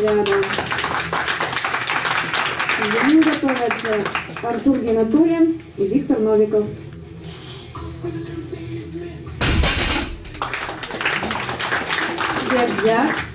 рядом. За ним готовятся Артур Геннатулин и Виктор Новиков. Дядя.